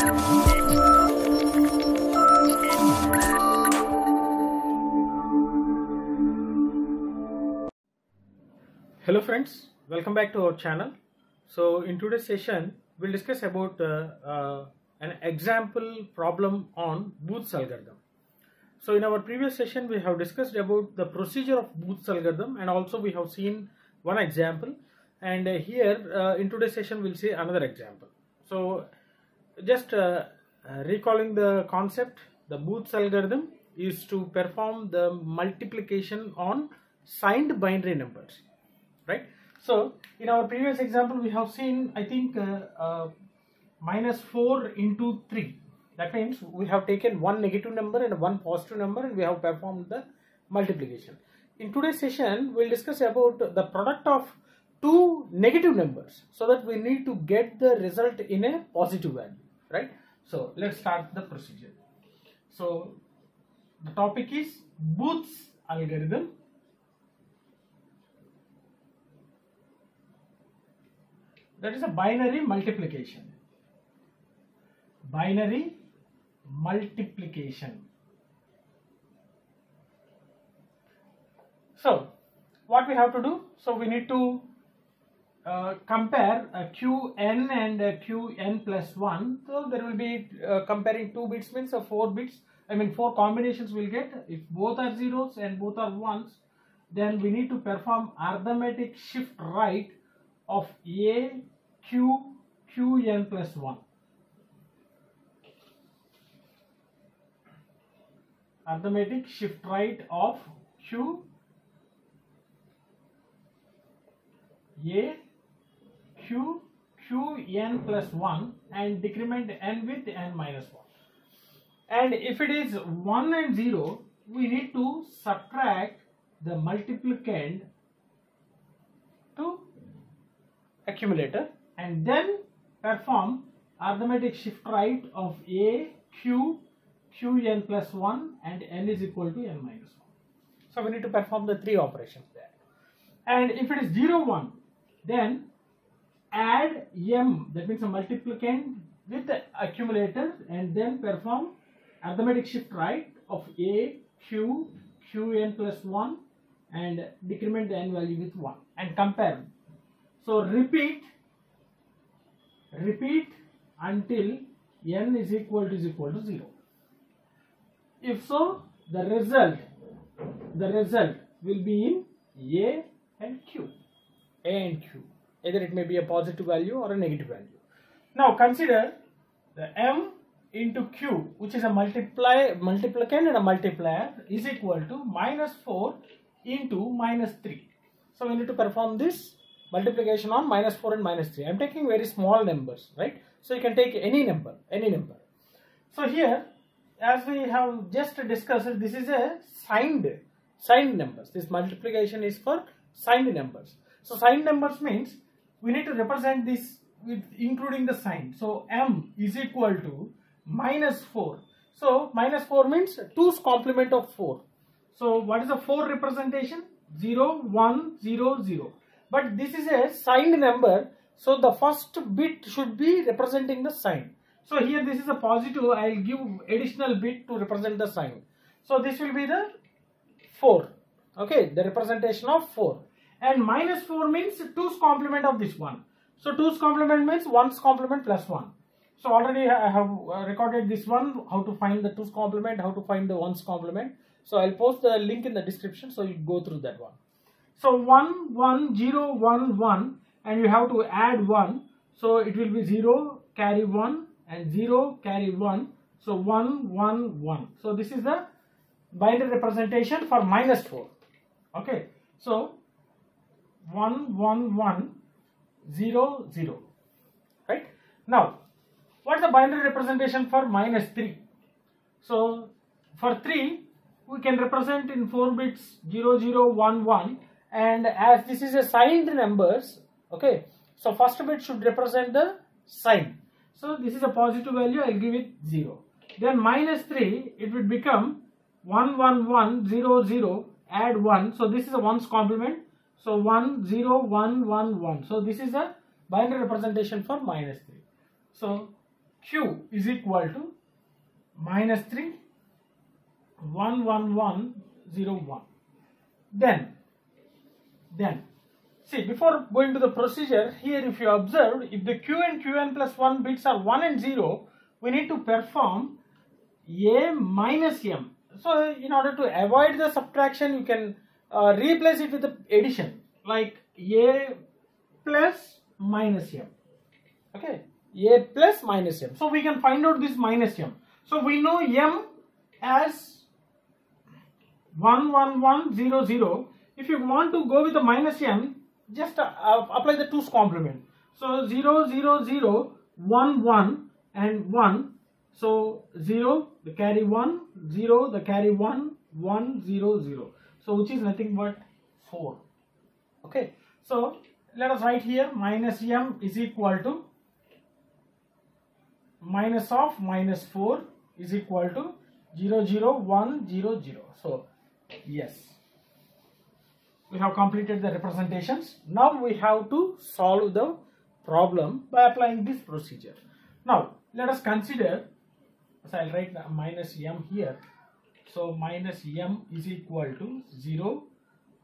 Hello friends, welcome back to our channel. So in today's session, we'll discuss about uh, uh, an example problem on Booth's algorithm. So in our previous session, we have discussed about the procedure of Booth's algorithm and also we have seen one example and uh, here uh, in today's session, we'll see another example. So just uh, uh, recalling the concept, the Booth's algorithm is to perform the multiplication on signed binary numbers right? So in our previous example we have seen i think uh, uh, minus 4 into 3 that means we have taken one negative number and one positive number and we have performed the multiplication. In today's session we'll discuss about the product of two negative numbers so that we need to get the result in a positive value right? So let's start the procedure. So the topic is booth's algorithm. That is a binary multiplication. Binary multiplication. So what we have to do? So we need to uh, compare uh, qn and uh, qn plus 1 so there will be uh, comparing two bits means uh, four bits. I mean four combinations will get. If both are zeros and both are ones then we need to perform arithmetic shift right of a q qn plus 1 arithmetic shift right of q a q q n plus 1 and decrement n with n minus 1 and if it is 1 and 0 we need to subtract the multiplicand to accumulator. and then perform arithmetic shift right of a q q n plus 1 and n is equal to n minus 1 so we need to perform the three operations there. And if it is 0 1 then add m that means a multiplicand with the accumulator and then perform arithmetic shift right of a q q n plus 1 and decrement the n value with 1 and compare. So repeat repeat until n is equal to is equal to 0 if so the result the result will be in a and q a and q either it may be a positive value or a negative value. Now consider the m into q which is a multiply multiplicand and a multiplier is equal to minus 4 into minus 3 so we need to perform this multiplication on minus 4 and minus 3 i'm taking very small numbers right? So you can take any number any number. So here as we have just discussed this is a signed signed numbers. This multiplication is for signed numbers. So signed numbers means we need to represent this with including the sign. So m is equal to minus 4 so minus 4 means 2's complement of 4 so what is the 4 representation? 0 1 0 0 but this is a signed number so the first bit should be representing the sign. So here this is a positive i'll give additional bit to represent the sign. So this will be the 4 okay the representation of 4 and minus 4 means 2's complement of this one. So 2's complement means 1's complement plus 1 so already i have uh, recorded this one how to find the 2's complement how to find the 1's complement. So i'll post the link in the description so you go through that one. So 1 1 0 1 1 and you have to add 1 so it will be 0 carry 1 and 0 carry 1 so 1 1 1 so this is the binary representation for minus 4 okay. So 1 1 1 0 0 right? Now what is the binary representation for minus 3 so for 3 we can represent in 4 bits 0 0 1 1 and as this is a signed numbers okay so first bit should represent the sign. So this is a positive value i'll give it 0 then minus 3 it would become 1 1 1 0 0 add 1 so this is a 1's complement so 1 0 1 1 1 so this is a binary representation for minus 3 so q is equal to minus 3 1 1 1 0 1 then then see before going to the procedure here if you observe if the q and qn plus 1 bits are 1 and 0 we need to perform a minus m. So in order to avoid the subtraction you can uh, replace it with the addition like a plus minus m. Okay? A plus minus m. So we can find out this minus m. So we know m as 1 1 1 0 0 if you want to go with the minus m just uh, uh, apply the 2's complement. So 0 0 0 1 1 and 1 so 0 the carry 1 0 the carry 1 1 0 0 so which is nothing but 4 okay. So let us write here minus m is equal to minus of minus 4 is equal to 0 0 1 0 0 so yes. We have completed the representations. Now we have to solve the problem by applying this procedure. Now let us consider so i'll write the minus m here so minus m is equal to 0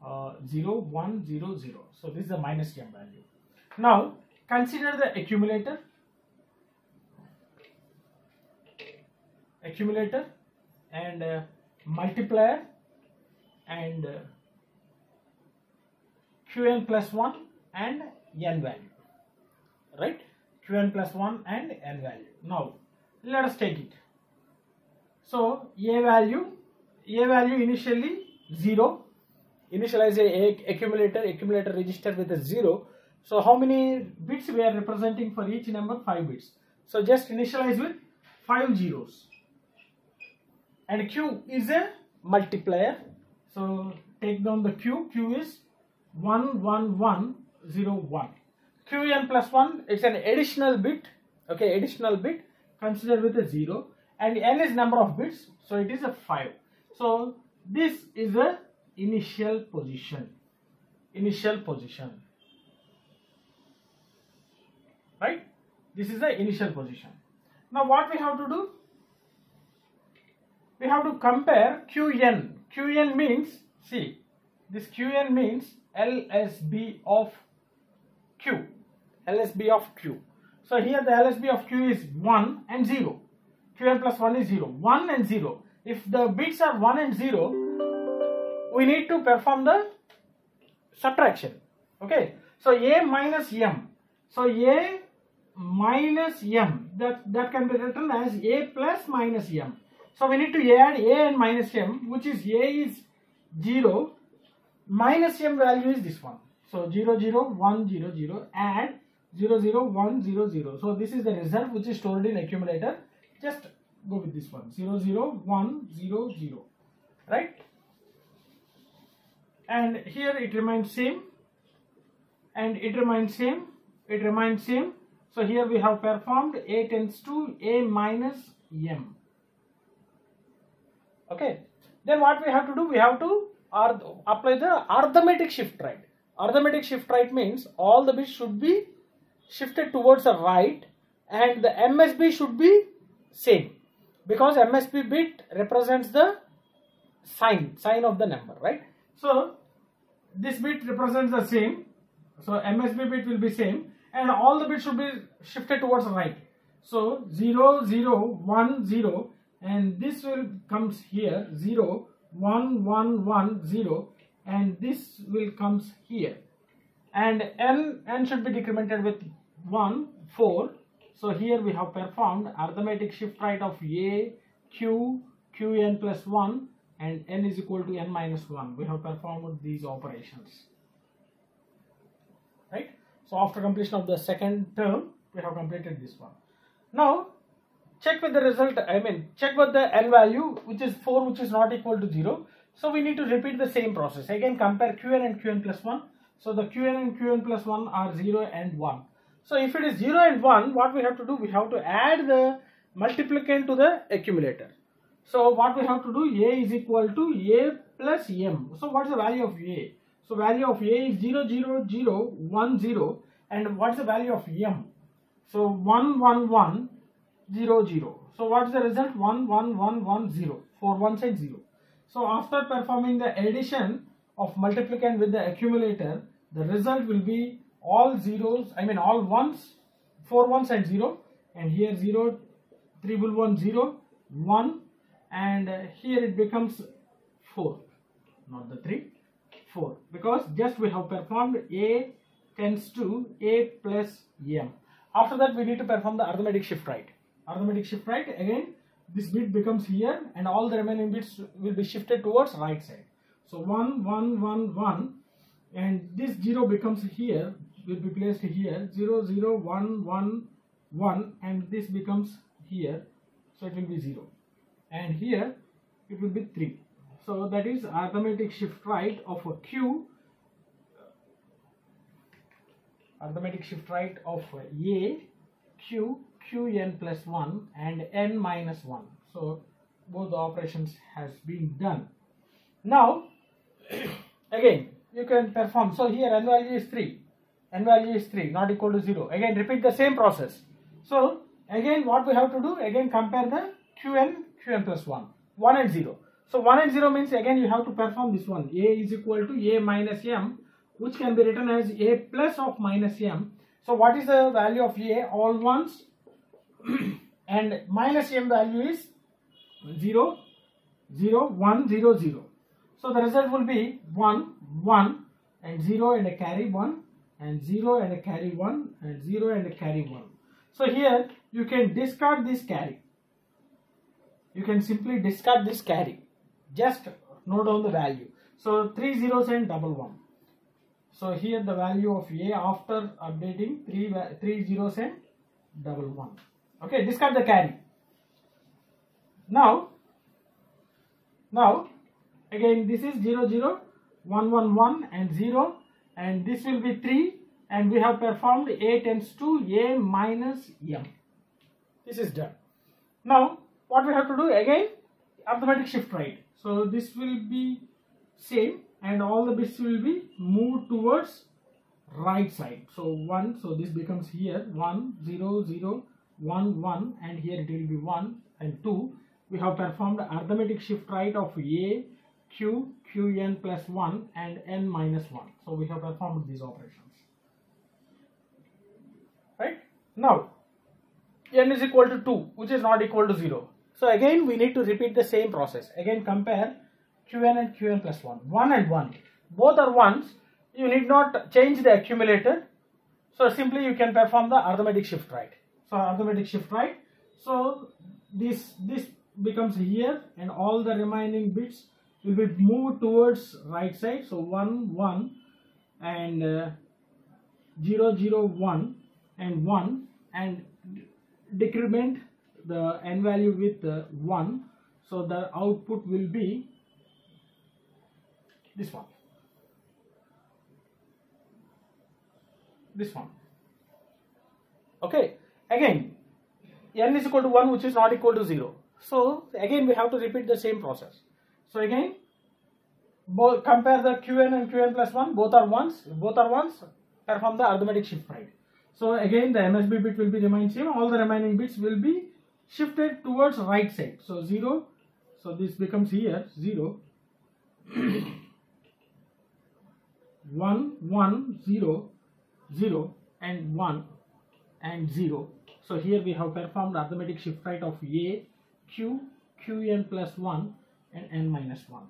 uh, 0 1 0 0 so this is the minus m value. Now consider the accumulator. Accumulator and uh, multiplier and uh, qn plus 1 and n value. Right? Qn plus 1 and n value. Now let us take it. So a value a value initially 0 initialize a, accumulator accumulator register with a 0 so how many bits we are representing for each number? 5 bits. So just initialize with 5 zeros. And q is a multiplier. So take down the q. Q is 1 1 1 0 1 qn plus 1 it's an additional bit. Okay additional bit consider with a 0 and n is number of bits. So it is a 5 so this is a initial position. Initial position. Right? This is the initial position. Now what we have to do? We have to compare qn. Qn means see this qn means lsb of q. Lsb of q. So here the lsb of q is 1 and 0 qn plus 1 is 0 1 and 0 if the bits are 1 and 0 we need to perform the subtraction. Okay? So a minus m. So a minus m. That that can be written as a plus minus m. So we need to add a and minus m which is a is 0 minus m value is this one. So 0 0 1 0 0 add 0 0 1 0 0 so this is the result which is stored in accumulator. Just go with this one. 0 0 1 0 0 right? And here it remains same. And it remains same. It remains same. So here we have performed a tends to a minus m. Okay. Then what we have to do? We have to apply the arithmetic shift right. Arithmetic shift right means all the bits should be shifted towards the right and the msb should be same because msb bit represents the sign sign of the number right? So this bit represents the same. So msb bit will be same and all the bits should be shifted towards right. So 0 0 1 0 and this will comes here 0 1 1 1 0 and this will comes here. And n n should be decremented with 1 4 so here we have performed arithmetic shift right of a q qn plus 1 and n is equal to n minus 1 we have performed these operations. Right? So after completion of the second term we have completed this one. Now check with the result i mean check with the n value which is 4 which is not equal to 0 so we need to repeat the same process. Again compare qn and qn plus 1 so the qn and qn plus 1 are 0 and 1 so if it is 0 and 1 what we have to do? We have to add the multiplicand to the accumulator. So what we have to do? A is equal to a plus m. So what's the value of a? So value of a is 0 0 0 1 0 and what's the value of m? So 1 1 1 0 0 so what's the result? 1 1 1 1 0 4 ones and 0 so after performing the addition of multiplicand with the accumulator the result will be all zeros i mean all ones 4 ones and 0 and here 0 triple 1 0 1 and uh, here it becomes 4 not the 3 4 because just we have performed a tends to a plus m. After that we need to perform the arithmetic shift right. Arithmetic shift right again this bit becomes here and all the remaining bits will be shifted towards right side. So 1 1 1 1 and this 0 becomes here will be placed here 0 0 1 1 1 and this becomes here. So it will be 0 and here it will be 3 so that is arithmetic shift right of a q arithmetic shift right of a q qn plus 1 and n minus 1 so both the operations has been done. Now again you can perform. So here n value is 3 n value is 3 not equal to 0 again repeat the same process. So again what we have to do? Again compare the qn qn plus 1 1 and 0 so 1 and 0 means again you have to perform this one. A is equal to a minus m which can be written as a plus of minus m. So what is the value of a? All ones. And minus m value is 0 0 1 0 0 so the result will be 1 1 and 0 and a carry 1 and 0 and a carry 1 and 0 and a carry 1 so here you can discard this carry. You can simply discard this carry. Just note down the value. So three zeros and double one. So here the value of a after updating three three zeros and double one. Okay discard the carry. Now now again this is 0 0 1 1 1 and 0 and this will be 3 and we have performed a tends to a minus m. This is done. Now what we have to do again arithmetic shift right. So this will be same and all the bits will be moved towards right side. So 1 so this becomes here 1 0 0 1 1 and here it will be 1 and 2 we have performed arithmetic shift right of a q qn plus 1 and n minus 1 so we have performed these operations. Right? Now n is equal to 2 which is not equal to 0 so again we need to repeat the same process. Again compare qn and qn plus 1 1 and 1 both are ones. You need not change the accumulator. So simply you can perform the arithmetic shift right. So arithmetic shift right. So this this becomes here and all the remaining bits will be moved towards right side so 1 1 and uh, 0 0 1 and 1 and decrement the n value with uh, 1 so the output will be this one. This one. Okay again n is equal to 1 which is not equal to 0 so again we have to repeat the same process so again both compare the qn and qn plus 1 both are ones both are ones perform the arithmetic shift right so again the msb bit will be remain same all the remaining bits will be shifted towards right side. So 0 so this becomes here 0 1 1 0 0 and 1 and 0 so here we have performed arithmetic shift right of a q qn plus 1 and n minus 1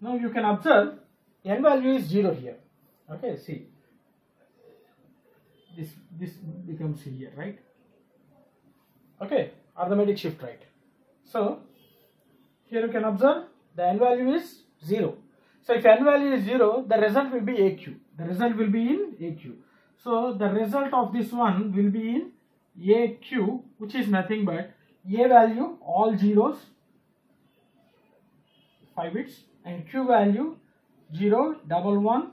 now you can observe n value is 0 here. Okay see. This this becomes here right? Okay arithmetic shift right. So here you can observe the n value is 0 so if n value is 0 the result will be aq the result will be in aq so the result of this one will be in aq which is nothing but a value all zeros 5 bits and q value 0 double 1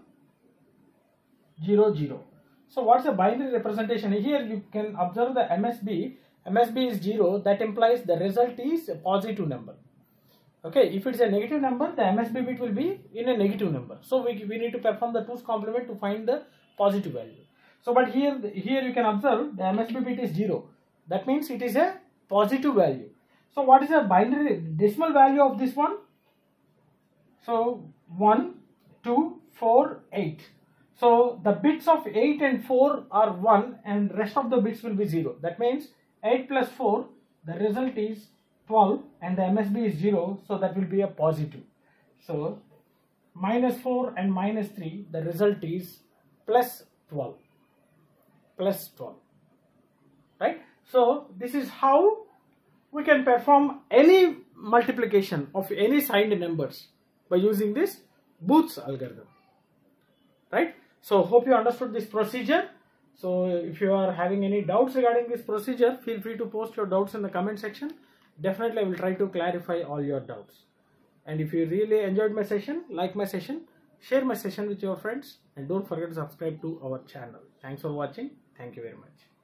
0 0 so what's the binary representation? Here you can observe the msb msb is 0 that implies the result is a positive number. Okay if it's a negative number the msb bit will be in a negative number. So we, we need to perform the 2's complement to find the positive value. So, but here, here you can observe the MSB bit is 0. That means it is a positive value. So, what is the binary decimal value of this one? So, 1, 2, 4, 8. So, the bits of 8 and 4 are 1 and rest of the bits will be 0. That means 8 plus 4, the result is 12 and the MSB is 0. So, that will be a positive. So, minus 4 and minus 3, the result is plus 12 plus 12 right so this is how we can perform any multiplication of any signed numbers by using this Booth's algorithm. Right? So hope you understood this procedure. So if you are having any doubts regarding this procedure feel free to post your doubts in the comment section. Definitely I will try to clarify all your doubts. And if you really enjoyed my session like my session share my session with your friends. And don't forget to subscribe to our channel. Thanks for watching. Thank you very much.